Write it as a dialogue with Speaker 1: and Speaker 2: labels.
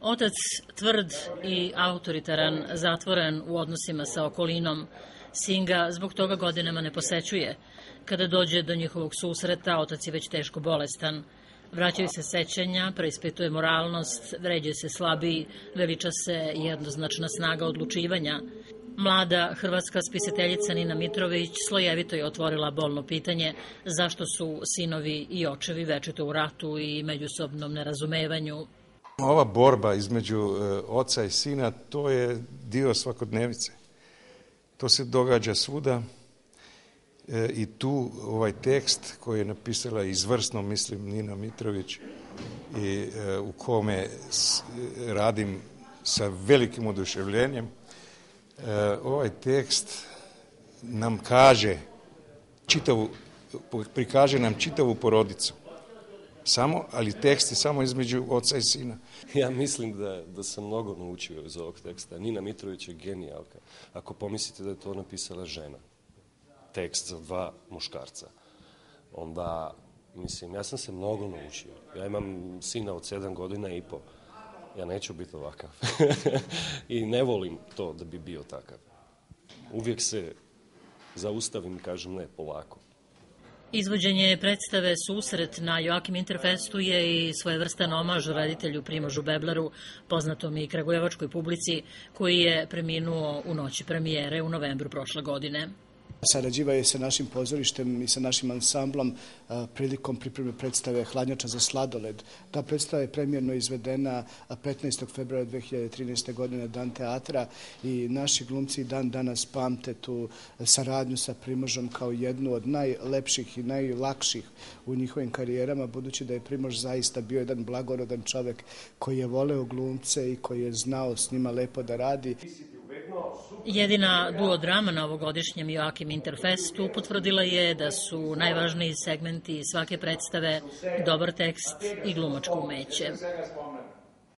Speaker 1: Otac tvrd i autoritaran, zatvoren u odnosima sa okolinom, sin ga zbog toga godinama ne posećuje. Kada dođe do njihovog susreta, otac je već teško bolestan. Vraćaju se sećanja, preispituje moralnost, vređuje se slabiji, veliča se jednoznačna snaga odlučivanja. Mlada hrvatska spisateljica Nina Mitrović slojevito je otvorila bolno pitanje zašto su sinovi i očevi večito u ratu i međusobnom nerazumevanju.
Speaker 2: Ova borba između e, oca i sina, to je dio svakodnevice. To se događa svuda e, i tu ovaj tekst koji je napisala izvrsno, mislim, Nina Mitrović i e, u kome radim sa velikim oduševljenjem, ovaj tekst nam kaže čitavu, prikaže nam čitavu porodicu. Samo, ali tekst je samo između oca i sina.
Speaker 3: Ja mislim da, da sam mnogo naučio iz ovog teksta. Nina Mitrović je genijalka. Ako pomislite da je to napisala žena, tekst za dva muškarca, onda, mislim, ja sam se mnogo naučio. Ja imam sina od sedam godina i po. Ja neću biti ovakav. I ne volim to da bi bio takav. Uvijek se zaustavim i kažem ne, polako.
Speaker 1: Izvođenje predstave Susret na Joakim Interfestu je i svojevrstan omaž reditelju Primožu Bebleru, poznatom i kragujevačkoj publici, koji je preminuo u noći premijere u novembru prošle godine.
Speaker 4: Sarađivao je sa našim pozorištem i sa našim ansamblom prilikom pripreme predstave Hladnjača za sladoled. Ta predstava je premjerno izvedena 15. februara 2013. godine Dan teatra i naši glumci dan danas pamte tu saradnju sa Primožom kao jednu od najlepših i najlakših u njihovim karijerama, budući da je Primož zaista bio jedan blagorodan čovek koji je voleo glumce i koji je znao s njima lepo da radi.
Speaker 1: Jedina duodrama na ovogodišnjem Joakim Interfestu potvrdila je da su najvažniji segmenti svake predstave dobar tekst i glumačko umeće.